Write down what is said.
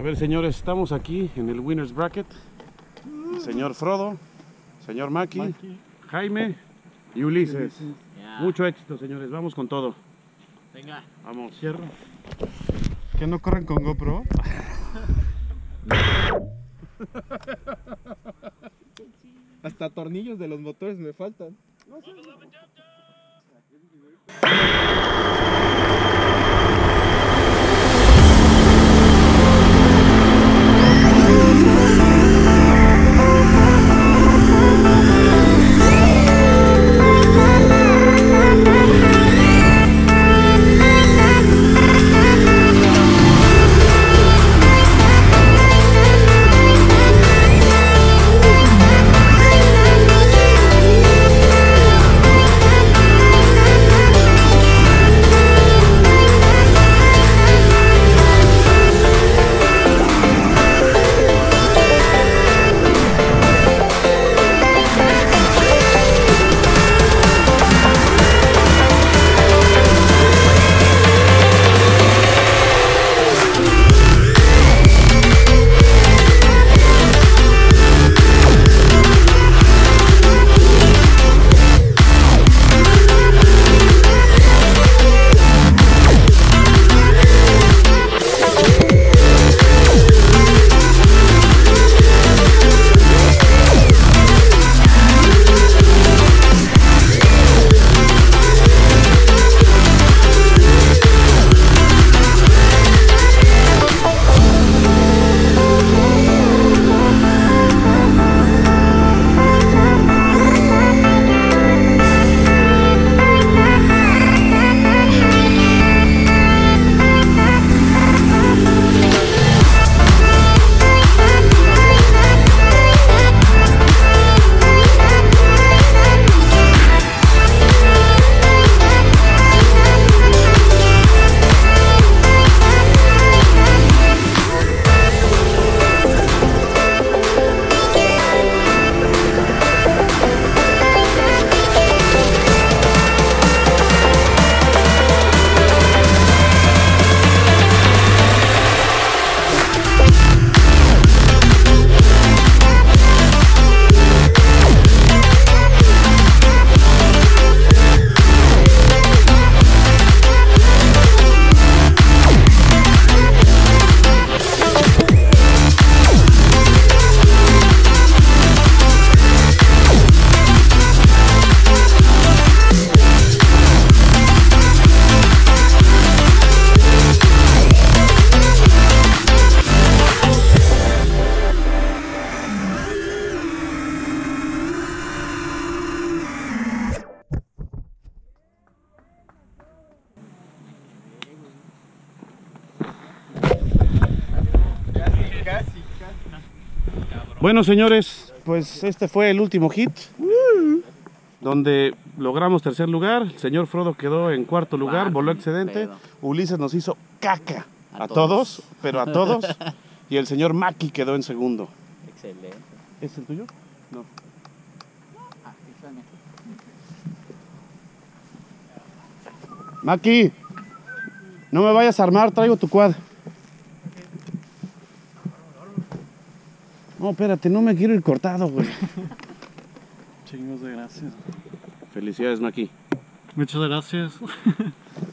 A ver, señores, estamos aquí en el Winners Bracket. El señor Frodo, señor Maki, Jaime y Ulises. Mucho éxito, señores. Vamos con todo. Venga. Vamos. Cierro. ¿Que no corren con GoPro? Hasta tornillos de los motores me faltan. Bueno, señores, pues este fue el último hit. Donde logramos tercer lugar. El señor Frodo quedó en cuarto lugar, Cuarto, voló excedente. pedo. Ulises nos hizo caca a, A todos. todos. pero a todos. y el señor Maki quedó en segundo. Excelente. ¿Es el tuyo? No. Ah. Maki, no me vayas a armar, traigo tu quad. No, espérate, no me quiero ir cortado, güey. Chingos de gracias. Felicidades, Maki. Muchas gracias.